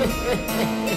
Hehehehe